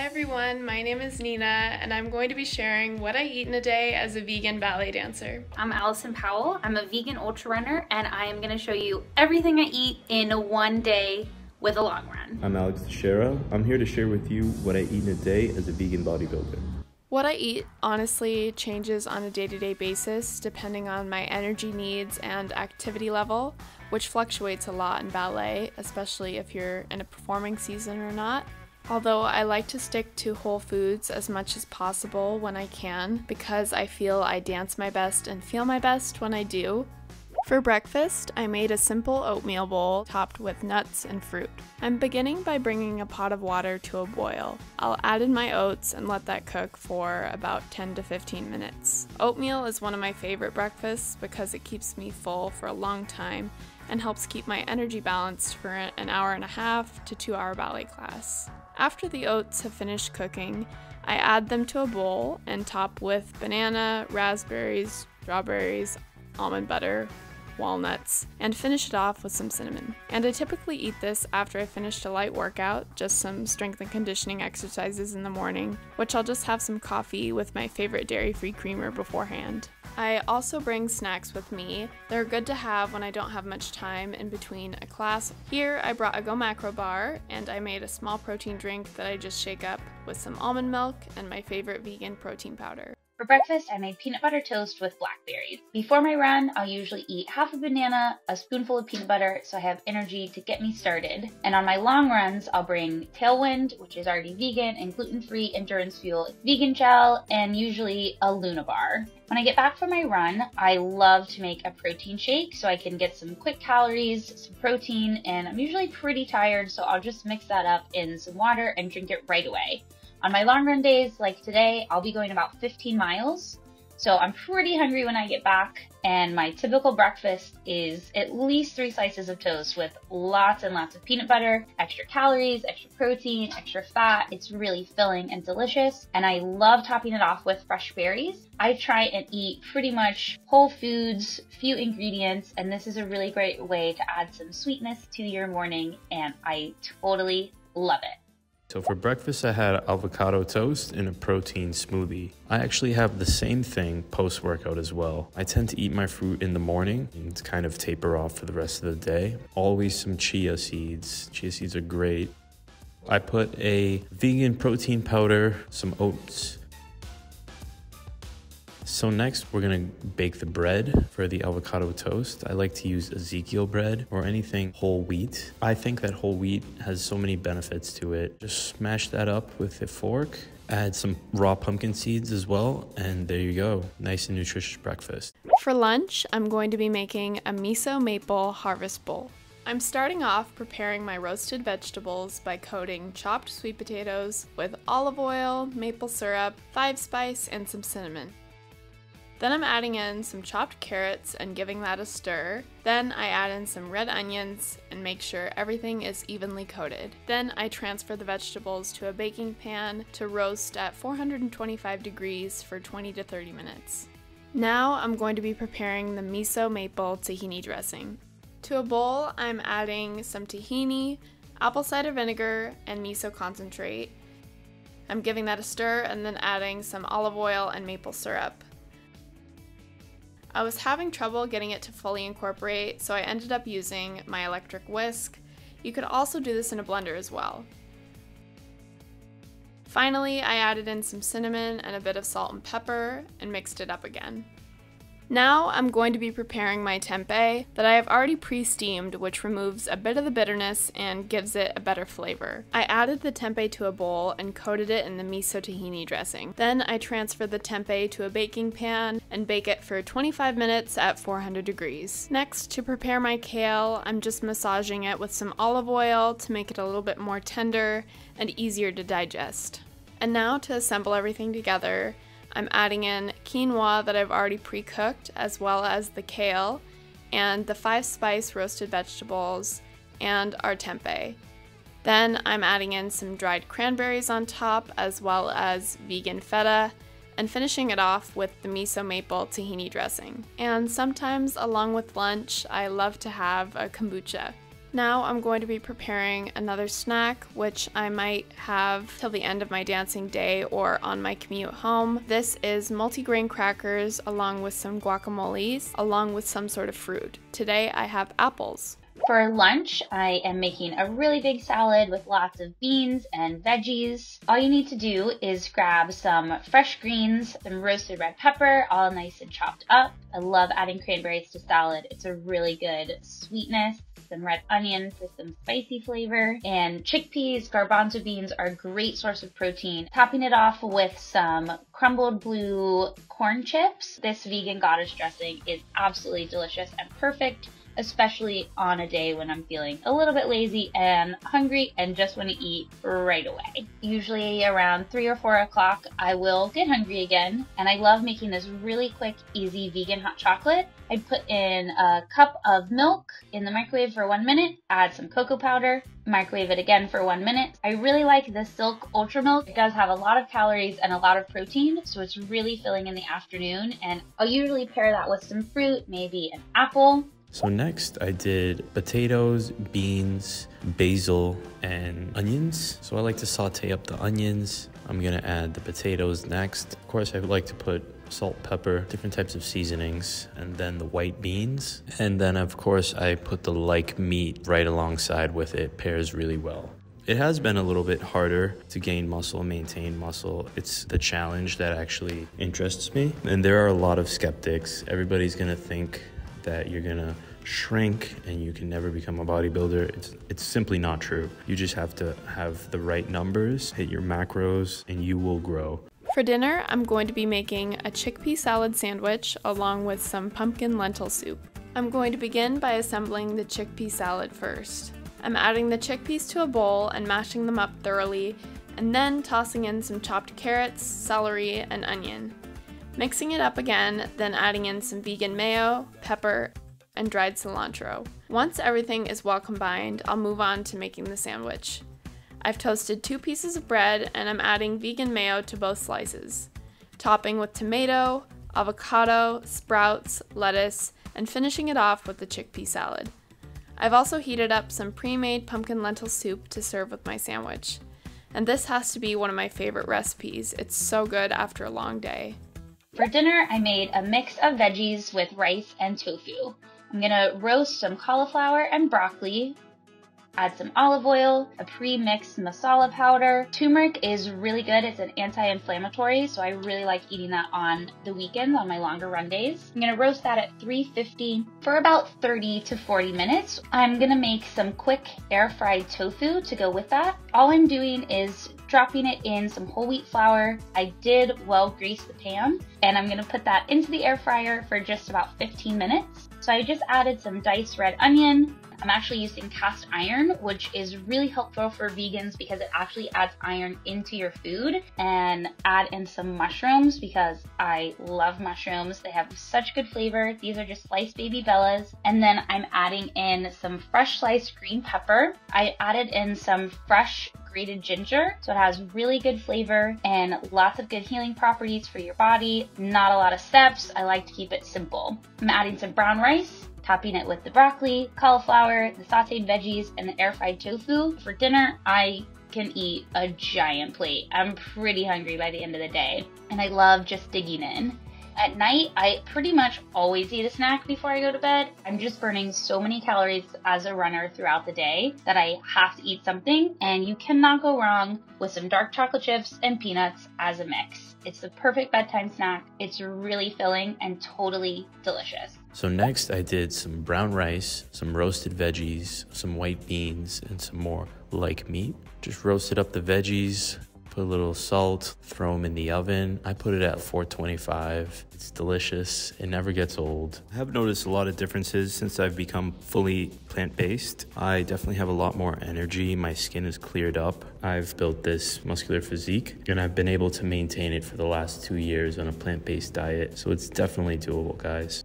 Hi everyone, my name is Nina and I'm going to be sharing what I eat in a day as a vegan ballet dancer. I'm Allison Powell. I'm a vegan ultra runner and I am going to show you everything I eat in one day with a long run. I'm Alex Teixeira. I'm here to share with you what I eat in a day as a vegan bodybuilder. What I eat honestly changes on a day to day basis depending on my energy needs and activity level, which fluctuates a lot in ballet, especially if you're in a performing season or not. Although I like to stick to whole foods as much as possible when I can because I feel I dance my best and feel my best when I do. For breakfast, I made a simple oatmeal bowl topped with nuts and fruit. I'm beginning by bringing a pot of water to a boil. I'll add in my oats and let that cook for about 10 to 15 minutes. Oatmeal is one of my favorite breakfasts because it keeps me full for a long time and helps keep my energy balanced for an hour and a half to two hour ballet class. After the oats have finished cooking, I add them to a bowl and top with banana, raspberries, strawberries, almond butter, walnuts, and finish it off with some cinnamon. And I typically eat this after I finished a light workout, just some strength and conditioning exercises in the morning, which I'll just have some coffee with my favorite dairy free creamer beforehand. I also bring snacks with me. They're good to have when I don't have much time in between a class. Here I brought a Go Macro bar and I made a small protein drink that I just shake up with some almond milk and my favorite vegan protein powder. For breakfast, I made peanut butter toast with blackberries. Before my run, I'll usually eat half a banana, a spoonful of peanut butter, so I have energy to get me started. And on my long runs, I'll bring Tailwind, which is already vegan and gluten-free endurance fuel, vegan gel, and usually a Luna bar. When I get back from my run, I love to make a protein shake so I can get some quick calories, some protein, and I'm usually pretty tired, so I'll just mix that up in some water and drink it right away. On my long run days, like today, I'll be going about 15 miles. So I'm pretty hungry when I get back, and my typical breakfast is at least three slices of toast with lots and lots of peanut butter, extra calories, extra protein, extra fat. It's really filling and delicious, and I love topping it off with fresh berries. I try and eat pretty much whole foods, few ingredients, and this is a really great way to add some sweetness to your morning, and I totally love it. So for breakfast, I had avocado toast and a protein smoothie. I actually have the same thing post workout as well. I tend to eat my fruit in the morning and kind of taper off for the rest of the day. Always some chia seeds. Chia seeds are great. I put a vegan protein powder, some oats, so next we're gonna bake the bread for the avocado toast. I like to use Ezekiel bread or anything whole wheat. I think that whole wheat has so many benefits to it. Just smash that up with a fork, add some raw pumpkin seeds as well, and there you go. Nice and nutritious breakfast. For lunch, I'm going to be making a miso maple harvest bowl. I'm starting off preparing my roasted vegetables by coating chopped sweet potatoes with olive oil, maple syrup, five spice, and some cinnamon. Then I'm adding in some chopped carrots and giving that a stir. Then I add in some red onions and make sure everything is evenly coated. Then I transfer the vegetables to a baking pan to roast at 425 degrees for 20 to 30 minutes. Now I'm going to be preparing the miso maple tahini dressing. To a bowl, I'm adding some tahini, apple cider vinegar, and miso concentrate. I'm giving that a stir and then adding some olive oil and maple syrup. I was having trouble getting it to fully incorporate, so I ended up using my electric whisk. You could also do this in a blender as well. Finally, I added in some cinnamon and a bit of salt and pepper and mixed it up again. Now I'm going to be preparing my tempeh that I have already pre-steamed which removes a bit of the bitterness and gives it a better flavor. I added the tempeh to a bowl and coated it in the miso tahini dressing. Then I transferred the tempeh to a baking pan and bake it for 25 minutes at 400 degrees. Next, to prepare my kale, I'm just massaging it with some olive oil to make it a little bit more tender and easier to digest. And now to assemble everything together, I'm adding in quinoa that I've already pre-cooked as well as the kale and the five spice roasted vegetables and our tempeh. Then I'm adding in some dried cranberries on top as well as vegan feta and finishing it off with the miso maple tahini dressing. And sometimes along with lunch, I love to have a kombucha. Now I'm going to be preparing another snack, which I might have till the end of my dancing day or on my commute home. This is multigrain crackers along with some guacamoles, along with some sort of fruit. Today I have apples. For lunch, I am making a really big salad with lots of beans and veggies. All you need to do is grab some fresh greens, some roasted red pepper, all nice and chopped up. I love adding cranberries to salad. It's a really good sweetness some red onion for some spicy flavor, and chickpeas, garbanzo beans are a great source of protein. Topping it off with some crumbled blue corn chips. This vegan goddess dressing is absolutely delicious and perfect especially on a day when I'm feeling a little bit lazy and hungry and just want to eat right away. Usually around 3 or 4 o'clock, I will get hungry again, and I love making this really quick, easy vegan hot chocolate. I put in a cup of milk in the microwave for one minute, add some cocoa powder, microwave it again for one minute. I really like the Silk Ultra Milk. It does have a lot of calories and a lot of protein, so it's really filling in the afternoon. And I'll usually pair that with some fruit, maybe an apple. So next I did potatoes, beans, basil, and onions. So I like to saute up the onions. I'm gonna add the potatoes next. Of course, I would like to put salt, pepper, different types of seasonings, and then the white beans. And then of course I put the like meat right alongside with it, pairs really well. It has been a little bit harder to gain muscle, maintain muscle. It's the challenge that actually interests me. And there are a lot of skeptics. Everybody's gonna think that you're gonna shrink and you can never become a bodybuilder. It's it's simply not true. You just have to have the right numbers, hit your macros, and you will grow. For dinner, I'm going to be making a chickpea salad sandwich along with some pumpkin lentil soup. I'm going to begin by assembling the chickpea salad first. I'm adding the chickpeas to a bowl and mashing them up thoroughly, and then tossing in some chopped carrots, celery, and onion. Mixing it up again, then adding in some vegan mayo, pepper, and dried cilantro. Once everything is well combined, I'll move on to making the sandwich. I've toasted two pieces of bread and I'm adding vegan mayo to both slices, topping with tomato, avocado, sprouts, lettuce, and finishing it off with the chickpea salad. I've also heated up some pre made pumpkin lentil soup to serve with my sandwich. And this has to be one of my favorite recipes. It's so good after a long day. For dinner, I made a mix of veggies with rice and tofu. I'm gonna roast some cauliflower and broccoli, add some olive oil, a pre-mixed masala powder. Turmeric is really good. It's an anti-inflammatory, so I really like eating that on the weekends on my longer run days. I'm gonna roast that at 350 for about 30 to 40 minutes. I'm gonna make some quick air fried tofu to go with that. All I'm doing is dropping it in some whole wheat flour. I did well grease the pan and I'm gonna put that into the air fryer for just about 15 minutes. So I just added some diced red onion. I'm actually using cast iron, which is really helpful for vegans because it actually adds iron into your food and add in some mushrooms because I love mushrooms. They have such good flavor. These are just sliced baby bellas. And then I'm adding in some fresh sliced green pepper. I added in some fresh grated ginger. So it has really good flavor and lots of good healing properties for your body. Not a lot of steps. I like to keep it simple. I'm adding some brown rice topping it with the broccoli, cauliflower, the sauteed veggies, and the air fried tofu. For dinner, I can eat a giant plate. I'm pretty hungry by the end of the day, and I love just digging in. At night, I pretty much always eat a snack before I go to bed. I'm just burning so many calories as a runner throughout the day that I have to eat something, and you cannot go wrong with some dark chocolate chips and peanuts as a mix. It's the perfect bedtime snack. It's really filling and totally delicious. So next I did some brown rice, some roasted veggies, some white beans, and some more like meat. Just roasted up the veggies, Put a little salt, throw them in the oven. I put it at 425. It's delicious. It never gets old. I have noticed a lot of differences since I've become fully plant based. I definitely have a lot more energy. My skin is cleared up. I've built this muscular physique and I've been able to maintain it for the last two years on a plant based diet. So it's definitely doable, guys.